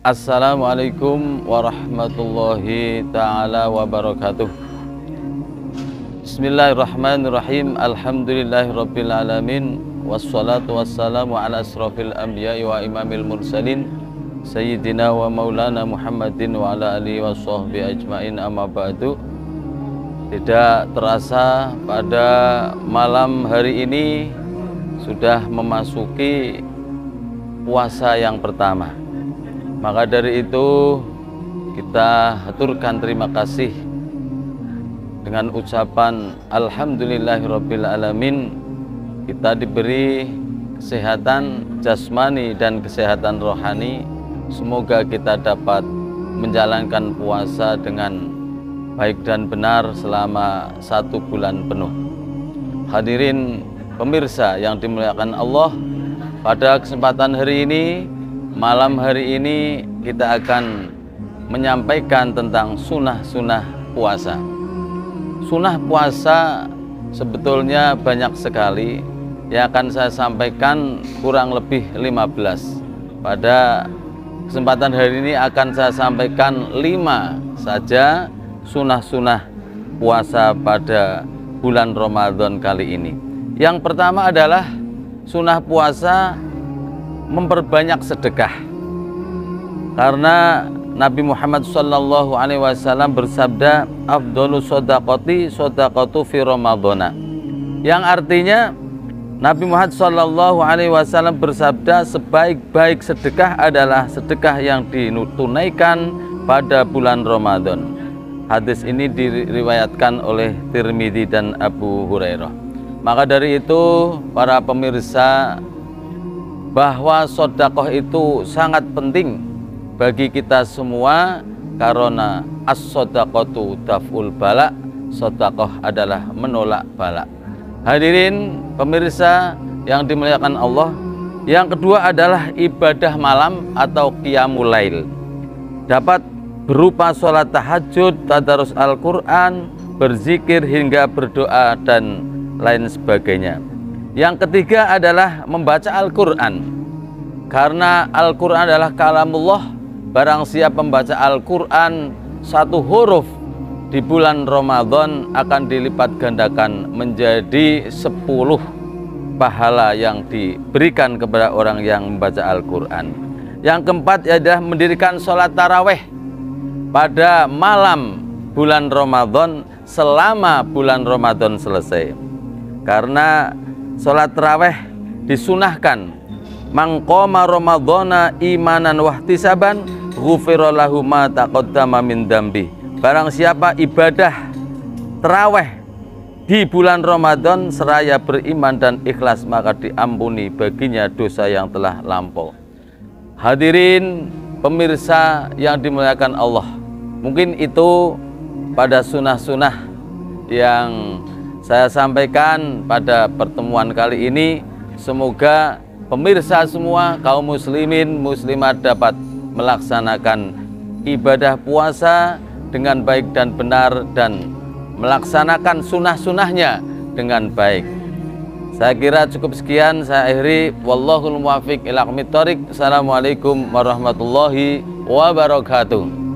Assalamualaikum warahmatullahi taala wabarakatuh. Bismillahirrahmanirrahim. Alhamdulillahirabbil alamin wassalatu wassalamu ala asrofil anbiya'i wa imamil mursalin sayyidina wa maulana Muhammadin wa ala alihi wa sahbihi ajmain amma ba'du. Tidak terasa pada malam hari ini sudah memasuki puasa yang pertama maka dari itu kita haturkan terima kasih dengan ucapan Alhamdulillahirabbil alamin kita diberi kesehatan jasmani dan kesehatan rohani. Semoga kita dapat menjalankan puasa dengan baik dan benar selama satu bulan penuh. Hadirin pemirsa yang dimuliakan Allah, pada kesempatan hari ini malam hari ini kita akan menyampaikan tentang sunnah-sunnah puasa. Sunnah puasa sebetulnya banyak sekali yang akan saya sampaikan kurang lebih 15. Pada kesempatan hari ini akan saya sampaikan 5 saja sunnah-sunnah puasa pada bulan Ramadan kali ini. Yang pertama adalah sunnah puasa memperbanyak sedekah karena Nabi Muhammad Shallallahu Alaihi Wasallam bersabda Abdul sodakoti sodakotu fi Ramadana yang artinya Nabi Muhammad Shallallahu Alaihi Wasallam bersabda sebaik-baik sedekah adalah sedekah yang ditunaikan pada bulan Ramadan. Hadis ini diriwayatkan oleh Tirmidzi dan Abu Hurairah. Maka dari itu para pemirsa bahwa sodakoh itu sangat penting bagi kita semua karena as sodakotu daful balak sodakoh adalah menolak balak. Hadirin pemirsa yang dimuliakan Allah yang kedua adalah ibadah malam atau qiyamul lail. Dapat berupa sholat tahajud, tadarus Al-Quran, berzikir hingga berdoa dan lain sebagainya yang ketiga adalah membaca Al-Quran. Karena Al-Quran adalah kalamullah, barang siapa membaca Al-Quran satu huruf di bulan Ramadan akan dilipat gandakan menjadi sepuluh pahala yang diberikan kepada orang yang membaca Al-Quran. Yang keempat adalah mendirikan sholat taraweh pada malam bulan Ramadan selama bulan Ramadan selesai. Karena Sholat terawih disunahkan mangkoma Ramadhana imanan wahtisaban ghufira lahu ma min dambi. Barang siapa ibadah terawih di bulan Ramadan seraya beriman dan ikhlas maka diampuni baginya dosa yang telah lampau. Hadirin pemirsa yang dimuliakan Allah. Mungkin itu pada sunah-sunah yang saya sampaikan pada pertemuan kali ini semoga pemirsa semua kaum muslimin muslimat dapat melaksanakan ibadah puasa dengan baik dan benar dan melaksanakan sunnah-sunnahnya dengan baik. Saya kira cukup sekian saya akhiri wallahul muwafiq ila Assalamualaikum warahmatullahi wabarakatuh.